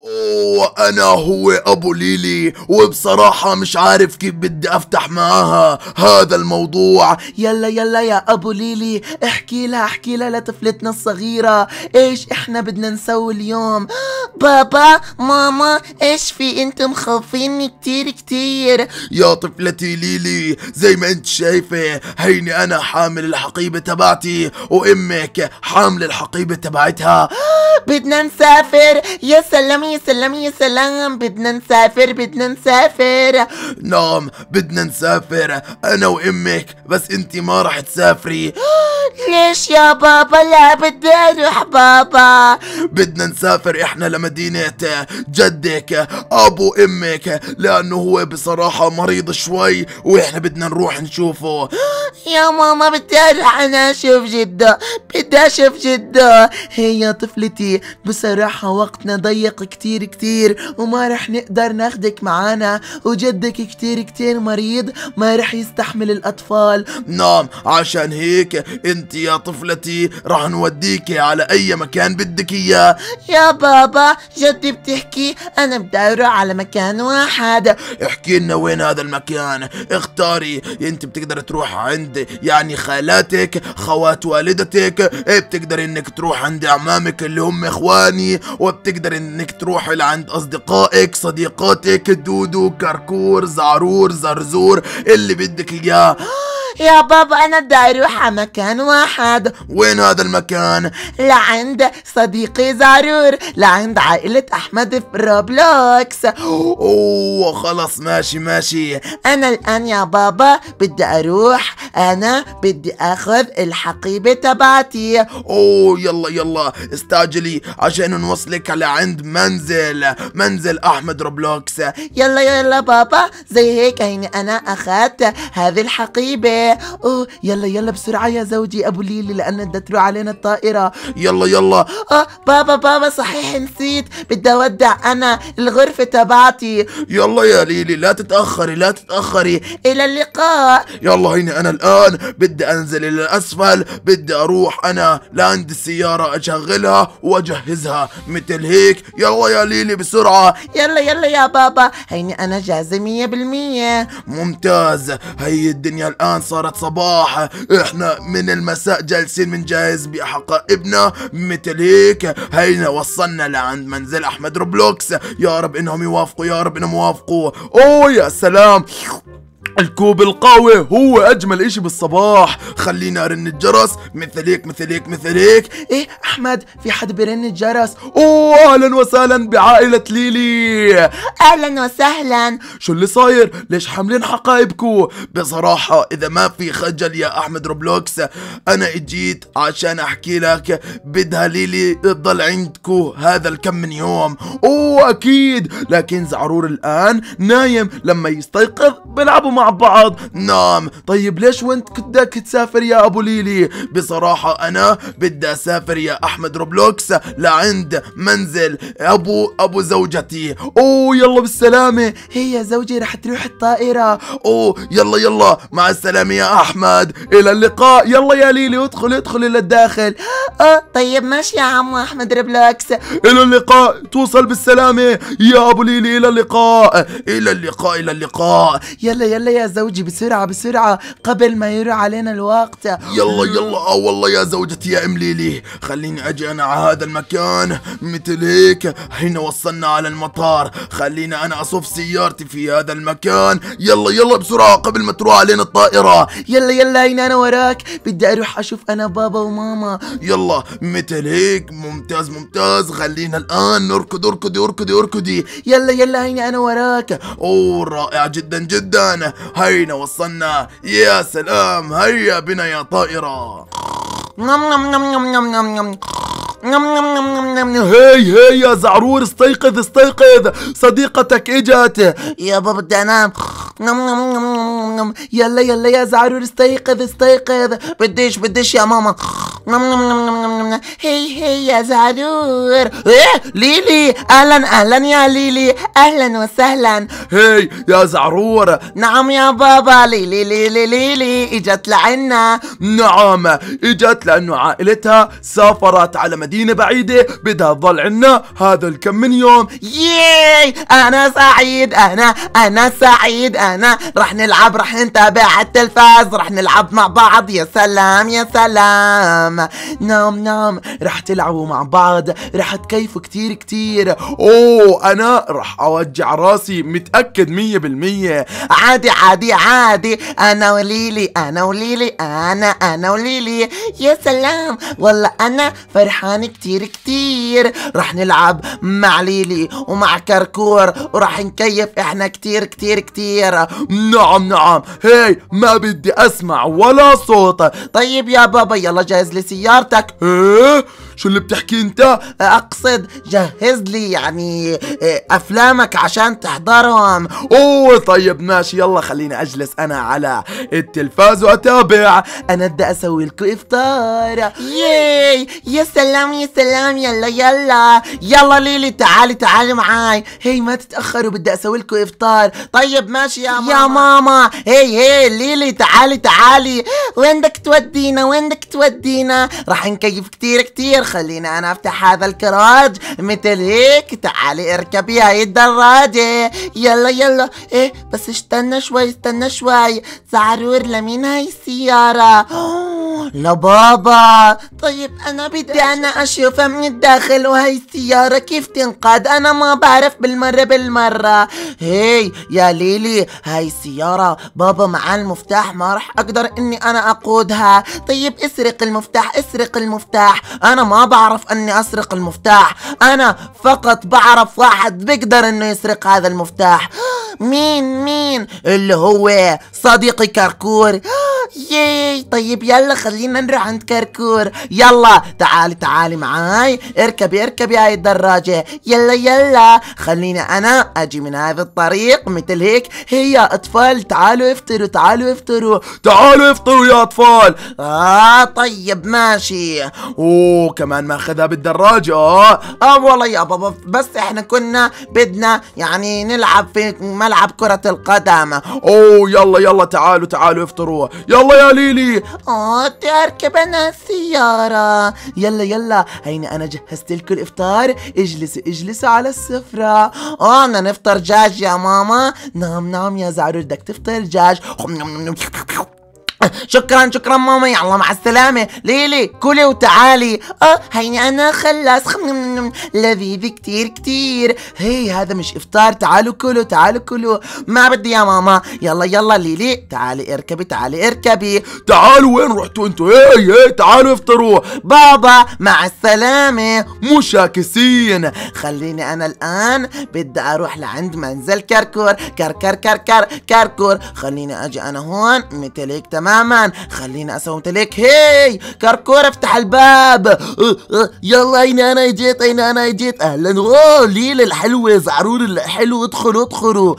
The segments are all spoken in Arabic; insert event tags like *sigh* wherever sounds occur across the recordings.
or أنا هو أبو ليلي وبصراحة مش عارف كيف بدي أفتح معاها هذا الموضوع. يلا يلا يا أبو ليلي احكي لها احكي لها لطفلتنا الصغيرة إيش إحنا بدنا نسوي اليوم؟ بابا ماما إيش في؟ أنتم مخوفيني كتير كتير. يا طفلتي ليلي زي ما أنت شايفة هيني أنا حامل الحقيبة تبعتي وأمك حامل الحقيبة تبعتها. بدنا نسافر. يا سلام يا سلام. يا سلام بدنا نسافر بدنا نسافر. نعم بدنا نسافر أنا وأمك بس أنت ما رح تسافري. *gasps* ليش يا بابا؟ لا بدي أروح بابا. بدنا نسافر إحنا لمدينة جدك أبو أمك لأنه هو بصراحة مريض شوي وإحنا بدنا نروح نشوفه. *gasps* يا ماما بدي أروح أنا أشوف جدة بدي أشوف جدة. هي يا طفلتي بصراحة وقتنا ضيق كتير كتير وما رح نقدر ناخدك معانا وجدك كتير كتير مريض ما رح يستحمل الأطفال. نعم عشان هيك انت يا طفلتي رح نوديك على أي مكان بدك إياه. يا بابا جدي بتحكي أنا بدي أروح على مكان واحد. احكي لنا وين هذا المكان. اختاري انت بتقدر تروح عند يعني خالاتك خوات والدتك إيه بتقدر إنك تروح عند اعمامك اللي هم إخواني وبتقدر إنك تروح لعند أصدقائك صديقاتك دودو كركور زعرور زرزور اللي بدك إياه. يا بابا أنا بدي أروح على مكان واحد. وين هذا المكان؟ لعند صديقي زارور لعند عائلة أحمد في روبلوكس أوه خلص ماشي ماشي. أنا الآن يا بابا بدي أروح أنا بدي أخذ الحقيبة تبعتي. أوه يلا يلا استعجلي عشان نوصلك على عند منزل منزل أحمد روبلوكس. يلا يلا بابا زي هيك هيني أنا أخذت هذه الحقيبة. أوه يلا يلا بسرعة يا زوجي أبو ليلي لأن بدها تروح علينا الطائرة. يلا يلا. آه بابا بابا صحيح نسيت. بدي أودع أنا الغرفة تبعتي. يلا يا ليلي لا تتأخري لا تتأخري. إلى اللقاء. يلا هيني أنا الآن بدي أنزل إلى الأسفل بدي أروح أنا لعند السيارة أشغلها وأجهزها. مثل هيك. يلا يا ليلي بسرعة. يلا يلا يا بابا. هيني أنا جاهزة مية بالمية. ممتاز. هي الدنيا الآن صارت صباح. إحنا من المساء جالسين بنجهز بحقائبنا مثل هيك. هينا وصلنا لعند منزل أحمد روبلوكس. يا رب إنهم يوافقوا يا رب إنهم يوافقوا. أوه يا سلام. الكوب القوي هو أجمل إشي بالصباح. خلينا ارن الجرس مثل هيك مثل هيك مثل هيك إيه أحمد في حد برن الجرس؟ أوه أهلا وسهلا بعائلة ليلي. أهلا وسهلا. شو اللي صاير؟ ليش حاملين حقائبكو بصراحة إذا ما في خجل يا أحمد روبلوكس أنا إجيت عشان أحكي لك. بدها ليلي تضل عندكو هذا الكم من يوم. أوه أكيد. لكن زعرور الآن نايم لما يستيقظ بيلعبوا مع بعض. نعم. طيب ليش وانت بدك تسافر يا أبو ليلي؟ بصراحة أنا بدي أسافر يا أحمد روبلوكس لعند منزل أبو أبو زوجتي. أوه يلا بالسلامة. هي يا زوجي رح تروح الطائرة. أوه يلا يلا. مع السلامة يا أحمد. إلى اللقاء. يلا يا ليلي ادخل ادخل إلى الداخل. آه طيب ماشي يا عمو أحمد ربلوكس إلى اللقاء. توصل بالسلامة يا أبو ليلي. إلى اللقاء. إلى اللقاء إلى اللقاء. يلا يلا. يا زوجي بسرعة بسرعة قبل ما يروح علينا الوقت. يلا يلا. آه والله يا زوجتي يا أم ليلي خليني أجي أنا على هذا المكان مثل هيك. هنا وصلنا على المطار خلينا أنا أصف سيارتي في هذا المكان. يلا يلا بسرعة قبل ما تروح علينا الطائرة. يلا يلا هينا أنا وراك؟ بدي أروح أشوف أنا بابا وماما. يلا مثل هيك. ممتاز ممتاز. خلينا الآن نركض اركضي اركضي اركضي. يلا يلا هينا أنا وراك؟ أوه رائع جدا جدا. هينا وصلنا يا سلام هيا بنا يا طائرة نم نم نم نم نم نم نم نم نم نم نم نم هي هي يا زعرور استيقظ استيقظ صديقتك اجت يا بابا بدي انام نم نم نم نم نم يلا يلا يا زعرور استيقظ استيقظ. بديش بديش يا ماما. نم نم نم نم نم نم. هي هي يا زعرور إيه ليلي. أهلا أهلا يا ليلي. أهلا وسهلا. هي يا زعرور نعم يا بابا. ليلي ليلي ليلي. إجت لعنا. نعم إجت لأنه عائلتها سافرت على مدينة بعيدة بدها تظل عنا هذا الكم من يوم. ياي أنا سعيد أنا أنا سعيد أنا رح نلعب رح نتابع التلفاز رح نلعب مع بعض. يا سلام يا سلام. نعم نعم رح تلعبوا مع بعض. رح تكيفوا كتير كتير. أوه أنا رح أوجع راسي متأكد مية بالمية. عادي عادي عادي. أنا وليلي أنا وليلي أنا أنا وليلي. يا سلام. والله أنا فرحان كتير كتير. رح نلعب مع ليلي ومع كركور. ورح نكيف إحنا كتير كتير كتير. نعم نعم. هي ما بدي أسمع ولا صوت. طيب يا بابا يلا جهز لي سيارتك. إيه شو اللي بتحكي انت؟ أقصد جهز لي يعني آه، أفلامك عشان تحضرهم. أوه طيب ماشي يلا خليني أجلس أنا على التلفاز وأتابع. أنا بدي أسوي لكم إفطار. ياي! يا سلام يا سلام يلا يلا. يلا ليلي تعالي تعالي معاي. هي ما تتأخروا بدي أسوي لكم إفطار. طيب ماشي يا ماما يا ماما. هي هي ليلي تعالي تعالي. وين بدك تودينا وين بدك تودينا؟ راح نكيف كتير كتير. خلينا أنا أفتح هذا الكراج. مثل هيك تعالي اركبي هاي الدراجة يلا يلا. إيه بس استنى شوي استنى شوي. زعرور لمين هاي السيارة؟ لبابا. طيب أنا بدي أنا أشوفها من الداخل وهي السيارة كيف تنقاد؟ أنا ما بعرف بالمرة بالمرة. هي يا ليلي هاي السيارة بابا معاه المفتاح ما راح أقدر إني أنا أقودها. طيب اسرق المفتاح اسرق المفتاح. أنا ما بعرف أني أسرق المفتاح. أنا فقط بعرف واحد بيقدر إنه يسرق هذا المفتاح. *gasps* مين مين؟ اللي هو صديقي كركور *gasps* ياي طيب يلا خلينا نروح عند كركور يلا تعالي تعالي معاي. اركبي اركبي هاي الدراجة. يلا يلا. خليني أنا أجي من هذا الطريق. مثل هيك. هي أطفال. تعالوا افطروا تعالوا افطروا تعالوا افطروا يا أطفال. آه طيب ماشي. أوه كمان ماخذها بالدراجة. آه والله يا بابا بس إحنا كنا بدنا يعني نلعب في ملعب كرة القدم. أوه يلا يلا تعالوا تعالوا افطروا يلا يا ليلي. آه بدي اركب أنا السيارة. يلا يلا. هيني أنا جهزت لكم الإفطار. اجلسوا اجلسوا على السفرة. آه بدنا نفطر دجاج يا ماما. نعم نعم يا زعرور بدك تفطر دجاج شكرا شكرا ماما. يلا مع السلامة. ليلي كلي وتعالي. أه هيني أنا خم- لذيذ كتير كتير. هي هذا مش إفطار. تعالوا كلوا تعالوا كلوا. ما بدي يا ماما. يلا يلا ليلي. تعالي اركبي تعالي اركبي. تعالوا وين رحتوا أنتوا؟ هي هي تعالوا افطروا. بابا مع السلامة. مشاكسين خليني أنا الآن. بدي أروح لعند منزل كركور. كركر كركر كركور. خليني أجي أنا هون. مثل هيك تماما. خليني أسوي هيك هي! كركور افتح الباب. يلا اين أنا جيت اين أنا جيت. أهلا. أوه ليلى الحلوة زعرور الحلو. ادخلوا ادخلوا.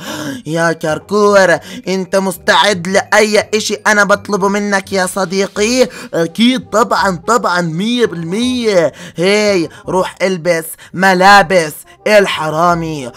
يا كركور أنت مستعد لأي إشي أنا بطلبه منك يا صديقي؟ أكيد طبعا طبعا مية بالمية. هي روح إلبس ملابس الحرامي.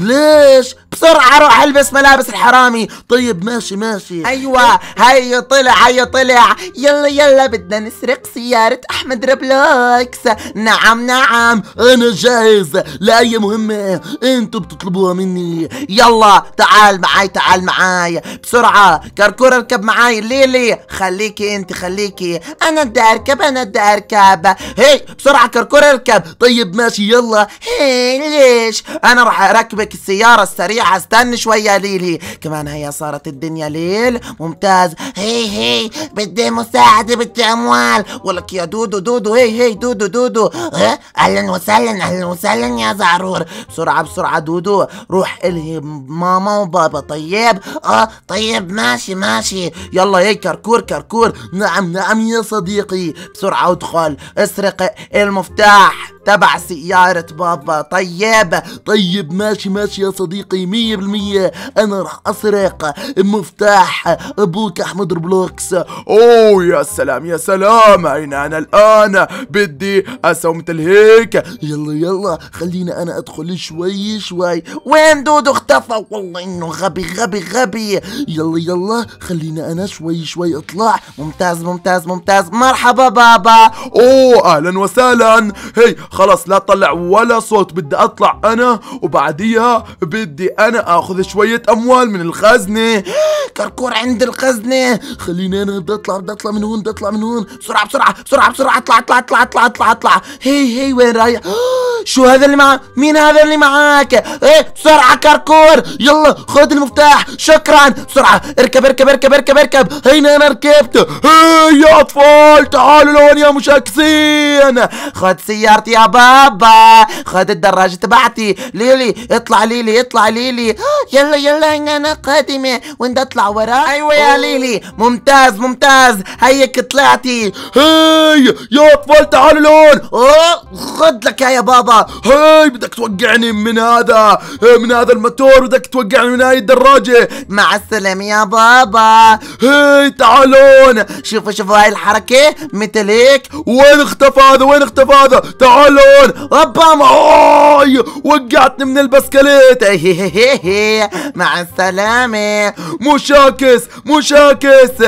ليش؟ بسرعة روح البس ملابس الحرامي. طيب ماشي ماشي. أيوه. هيا طلع هيا طلع. يلا يلا بدنا نسرق سيارة أحمد روبلوكس نعم نعم. أنا جاهز. لاي مهمة. أنتوا بتطلبوها مني. يلا تعال معاي تعال معاي. بسرعة. كركور اركب معاي. ليلي خليكي أنت خليكي. أنا بدي أركب أنا بدي أركب. هي بسرعة كركور اركب. طيب ماشي يلا. هي ليش؟ أنا راح أركبك. السيارة السريعة استني شوية ليلي كمان هيا صارت الدنيا ليل. ممتاز. هي هي. بدي مساعدة بدي أموال. ولك يا دودو دودو. هي هي. دودو دودو. آه؟ أهلا وسهلا أهلا وسهلا يا زعرور. بسرعة بسرعة دودو. روح إلهي ماما وبابا. طيب؟ آه طيب. ماشي ماشي. يلا هي كركور كركور. نعم نعم يا صديقي. بسرعة ادخل. اسرق المفتاح. تبع سيارة بابا. طيب طيب ماشي ماشي يا صديقي مية بالمية. أنا راح أسرق مفتاح أبوك أحمد Roblox. أوه يا سلام يا سلام. أين أنا الآن؟ بدي أسوي مثل هيك. يلا يلا خلينا أنا أدخل شوي شوي. وين دودو اختفى؟ والله إنه غبي غبي غبي. يلا يلا خلينا أنا شوي شوي أطلع. ممتاز ممتاز ممتاز. مرحبا بابا. أوه أهلا وسهلا. هي خلاص لا تطلع ولا صوت بدي أطلع أنا وبعديها بدي أنا آخذ شوية أموال من الخزنة. *gasps* كركور عند الخزنة. خلينا أنا بدي أطلع بدي أطلع من هون بدي أطلع من هون. بسرعة بسرعة بسرعة بسرعة اطلع اطلع اطلع اطلع اطلع اطلع. هي هي وين رايح؟ *gasps* شو هذا اللي معك مين هذا اللي معاك؟ إيه بسرعة كركور. يلا خذ المفتاح. شكرا. بسرعة اركب اركب اركب اركب اركب. هينا أنا ركبت. هي يا أطفال. تعالوا لهون يا مشاكسين خذ سيارتي يا بابا. خذ الدراجة تبعتي. ليلي اطلع ليلي اطلع ليلي. يلا يلا هنا أنا قادمة. وين بدي أطلع وراك؟ أيوه يا ليلي. ممتاز ممتاز. هيك طلعتي. هي يا أطفال تعالوا لهون. خذ لك يا بابا. هاي بدك توقعني من هذا. من هذا الموتور بدك توقعني من هاي الدراجة. مع السلامة يا بابا. هاي تعالون. شوفوا شوفوا هاي الحركة. مثل هيك. وين اختفى هذا؟ وين اختفى هذا؟ تعالون. اوبا هاي وقعتني من البسكليت. *laughs* مع السلامة. مشاكس مشاكس.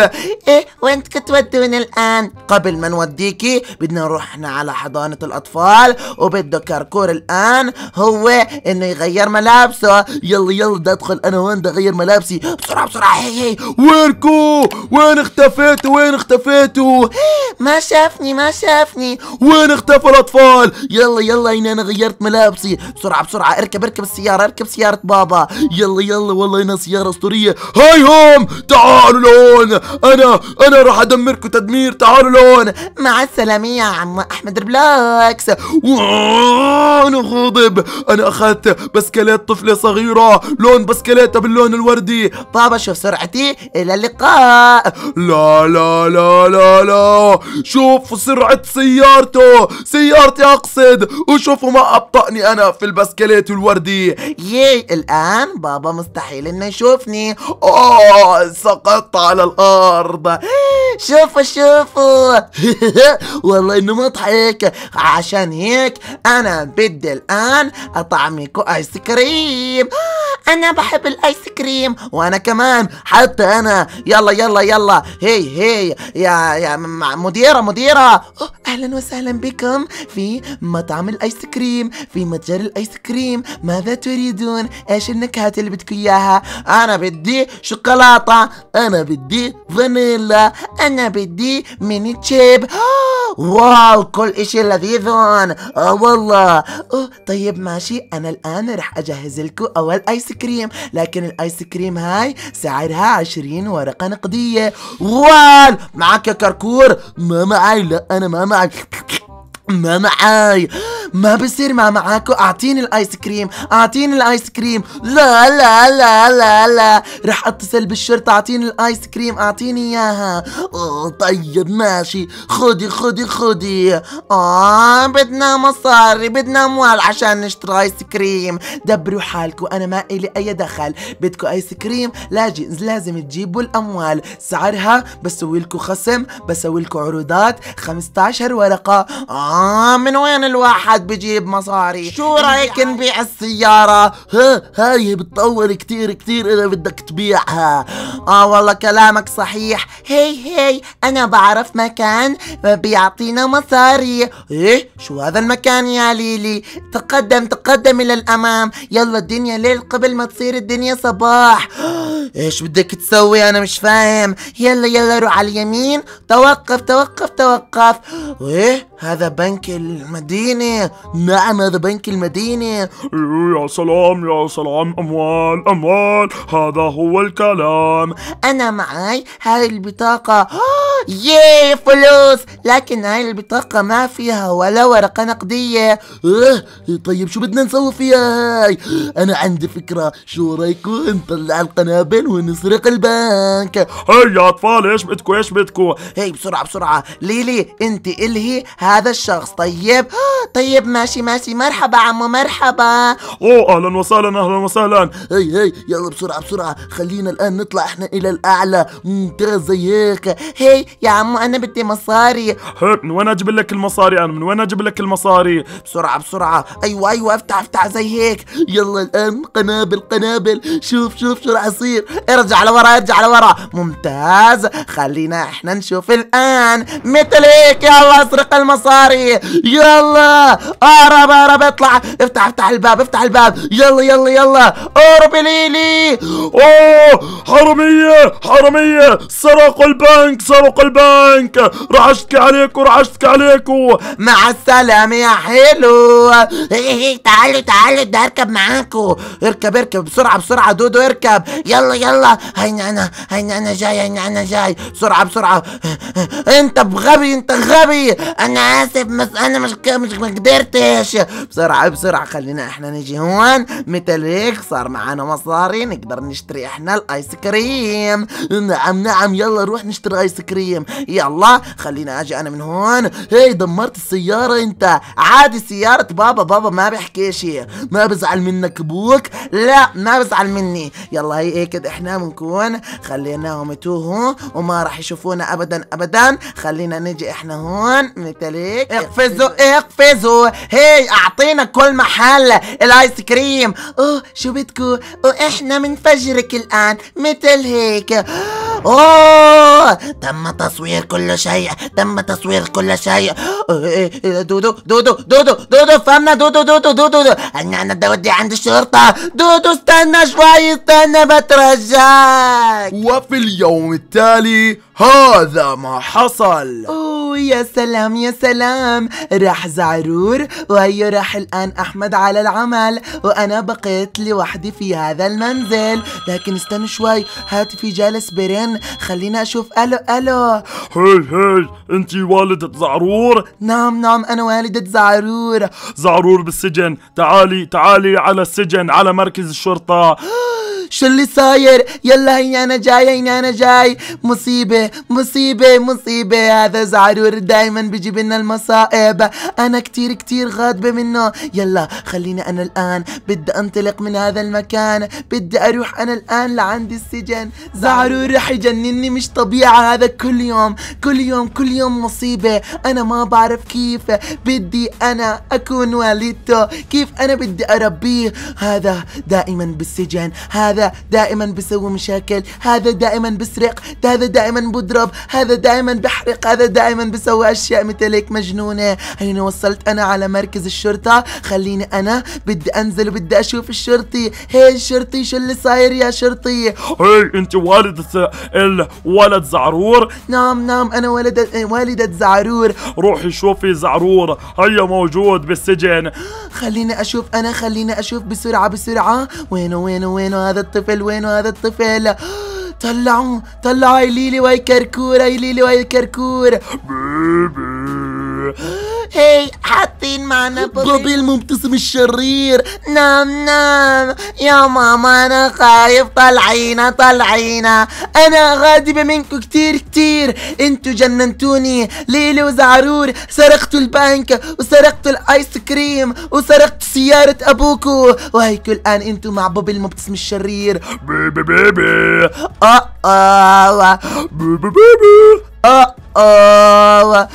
إيه وين تودون الآن؟ قبل ما نوديكي بدنا نروح إحنا على حضانة الأطفال وبده كركور الآن هو إنه يغير ملابسه. يلا يلا بدي أدخل أنا هون بدي أغير ملابسي. بسرعة بسرعة. هي هي. وينكو؟ وين اختفيتوا؟ وين اختفيتوا؟ ما شافني ما شافني. وين اختفى الأطفال؟ يلا يلا هنا أنا غيرت ملابسي. بسرعة بسرعة. اركب اركب السيارة اركب سيارة بابا. يلا يلا والله هنا سيارة أسطورية. هاي هم تعالوا لهون. أنا أنا راح أدمركم تدمير. تعالوا لهون. مع السلامة يا عم أحمد Roblox أنا غاضب. أنا أخذت بسكليت طفلة صغيرة. لون بسكليتها باللون الوردي. بابا شوف سرعتي؟ إلى اللقاء. لا لا لا لا لا. شوف سرعة سيارته. سيارتي أقصد. وشوفوا ما أبطأني أنا في البسكليت الوردي. ياي الآن بابا مستحيل إنه يشوفني. آه سقطت على الأرض. شوفوا شوفوا. *laughs* والله إنه مضحك. عشان هيك أنا بدي الآن اطعميكو آيس كريم. أنا بحب الآيس كريم وأنا كمان. حتى أنا. يلا يلا يلا. هي هي. يا يا م- مديرة مديرة. أوه، أهلا وسهلا بكم. في مطعم الآيس كريم في متجر الآيس كريم. ماذا تريدون؟ إيش النكهات اللي بدكم إياها؟ أنا بدي شوكولاتة. أنا بدي فانيلا. أنا بدي mint chip. wow كل إشي لذيذ آه والله. أوه طيب ماشي. أنا الآن رح أجهز لكم أول آيس كريم لكن الايس كريم هاي سعرها عشرين ورقة نقدية. وال معك يا كركور؟ ما معي لا أنا ما معي ما معاي. ما بصير ما معاكو. أعطيني الآيس كريم. أعطيني الآيس كريم. لا لا لا لا لا. رح أتصل بالشرطة. أعطيني الآيس كريم. أعطيني إياها. طيب ماشي. خدي خدي خدي. آه بدنا مصاري بدنا أموال عشان نشتري آيس كريم. دبروا حالكم. أنا ما إلي أي دخل. بدكم آيس كريم؟ لاجي لازم تجيبوا الأموال. سعرها بسوي لكم خصم بسوي لكم عروضات. 15 ورقة. آه من وين الواحد بجيب مصاري؟ شو رأيك؟ نبيع السيارة. ها هاي بتطول كتير كتير إذا بدك تبيعها. آه والله كلامك صحيح. هي هي أنا بعرف مكان بيعطينا مصاري. إيه شو هذا المكان يا ليلي؟ تقدم تقدم إلى الأمام. يلا الدنيا ليل قبل ما تصير الدنيا صباح. إيش بدك تسوي؟ أنا مش فاهم. يلا يلا روح على اليمين. توقف توقف توقف. إيه؟ هذا بنك المدينة. نعم هذا بنك المدينة. يا سلام يا سلام. أموال أموال. هذا هو الكلام. أنا معاي هاي البطاقة. ياي فلوس. لكن هاي البطاقة ما فيها ولا ورقة نقدية. آه طيب شو بدنا نسوي فيها هاي؟ أنا عندي فكرة. شو رايكم نطلع القنابل ونسرق البنك. هي يا أطفال إيش بدكم؟ إيش بدكم؟ هي بسرعة بسرعة. ليلي أنت الهي هذا الشخص. طيب. طيب ماشي ماشي. مرحبا عمو مرحبا. أوه أهلا وسهلا أهلا وسهلا. هي هي. يلا بسرعة بسرعة. خلينا الآن نطلع إحنا إلى الأعلى. ممتاز زي هيك هي يا عمو أنا بدي مصاري. هيك من وين أجيب لك المصاري أنا؟ من وين أجيب لك المصاري؟ بسرعة بسرعة. أيوه أيوه افتح افتح زي هيك. يلا الآن قنابل قنابل. شوف شوف شو راح يصير. ارجع لورا ارجع لورا. ممتاز. خلينا إحنا نشوف الآن مثل هيك يلا اسرق المصاري. يلا. اهرب اهرب اطلع. افتح افتح الباب افتح الباب. يلا يلا يلا. اهرب ليلي أوه حرامية حرامية. سرقوا البنك سرقوا البنك. راح أشتكي عليكم راح أشتكي عليكم. مع السلامة يا حلو. هي هي تعالوا تعالوا. بدي أركب معاكم. اركب اركب. بسرعة بسرعة. دودو اركب. يلا. يلا هينا أنا هينا أنا جاي هينا أنا جاي. بسرعة بسرعة. أنت بغبي أنت غبي. أنا آسف بس أنا مش مش ما قدرتش. بسرعة بسرعة. خلينا إحنا نجي هون. مثل هيك صار معانا مصاري. نقدر نشتري إحنا الآيس كريم. نعم نعم. يلا روح نشتري آيس كريم. يلا خلينا أجي أنا من هون. هي دمرت السيارة أنت. عادي سيارة بابا. بابا ما بيحكي شيء. ما بزعل منك أبوك. لا ما بزعل مني. يلا هي هيك إحنا بنكون خليناهم يتوهوا وما راح يشوفونا ابدا ابدا. خلينا نجي إحنا هون. مثل هيك اقفزوا اقفزوا. هي أعطينا كل محل. الآيس كريم. أوه شو بدكوا وإحنا بنفجرك الآن. مثل هيك. أوه تم تصوير كل شيء تم تصوير كل شيء. دودو دودو دودو دودو فهمنا دودو دودو دودو. أنا أنا بدي اودي عند الشرطة دودو استنى شوي استنى بترجاك وفي اليوم التالي هذا ما حصل اوه يا سلام يا سلام. راح زعرور وهي راح الآن أحمد على العمل. وأنا بقيت لوحدي في هذا المنزل. لكن استنى شوي هاتفي جالس برن. خلينا أشوف. ألو ألو. هي هي انت والدة زعرور؟ نعم نعم أنا والدة زعرور. زعرور بالسجن. تعالي تعالي على السجن على مركز الشرطة. *gasps* شو اللي صاير. يلا هيا أنا جاي هيا أنا جاي. مصيبة مصيبة مصيبة. هذا زعرور دايما بيجيب لنا المصائب. أنا كتير كتير غاضبة منه. يلا خليني أنا الآن. بدي أنطلق من هذا المكان. بدي أروح أنا الآن لعند السجن. زعرور رح يجنني مش طبيعة هذا. كل يوم كل يوم كل يوم مصيبة. أنا ما بعرف كيف بدي أنا أكون والدته. كيف أنا بدي أربيه؟ هذا دائما بالسجن. هذا دائما بسوي مشاكل هذا دائما بسرق هذا دائما بضرب هذا دائما بحرق هذا دائما بسوي أشياء مثل هيك مجنونة. هيني وصلت أنا على مركز الشرطة خليني أنا بدي أنزل وبدي أشوف الشرطي. هي الشرطي شو اللي صاير يا شرطي؟ هي أنت والدة الولد زعرور؟ نعم نعم أنا ولدة والدة زعرور. روحي شوفي زعرور هيا موجود بالسجن. خليني أشوف أنا خليني أشوف بسرعة بسرعة. وينه وينه وينه هذا الطفل وينه هذا الطفل؟ طلعوا طلعوا هاي ليلي وهي كركور هاي ليلي وهي كركور. بيبي. هي حاطين معنا بوبي المبتسم الشرير. نعم نعم. يا ماما أنا خايف. طلعينا طلعينا. أنا غاضبة منكم كتير كتير. أنتوا جننتوني. ليلي وزعرور. سرقتوا البنك وسرقتوا الآيس كريم وسرقتوا سيارة أبوكو. وهيكوا الآن أنتوا مع بوبي المبتسم الشرير. بيبي بيبي آه آه بيبي بيبي آه آه.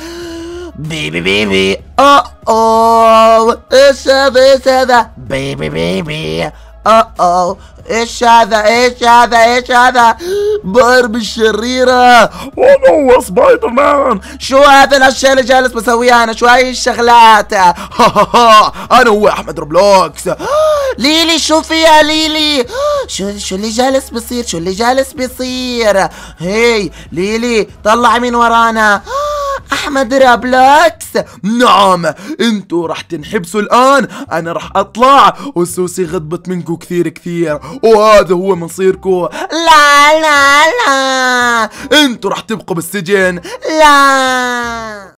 بيبي بيبي آه آه إيش هذا إيش هذا بيبي بيبي آه آه إيش هذا إيش هذا إيش هذا باربي الشريرة أنا هو سبايدر مان شو هذا الاشياء اللي جالس بسويها أنا شو هاي الشغلات ها ها أنا هو احمد روبلوكس ليلي شو فيها ليلي شو شو اللي جالس بصير شو اللي جالس بيصير هي ليلي طلعي من ورانا أحمد رابلوكس. نعم أنتوا راح تنحبسوا الآن. أنا راح أطلع وسوسي غضبت منكم كثير كثير وهذا هو مصيركم لا لا لا. أنتوا راح تبقوا بالسجن. لا.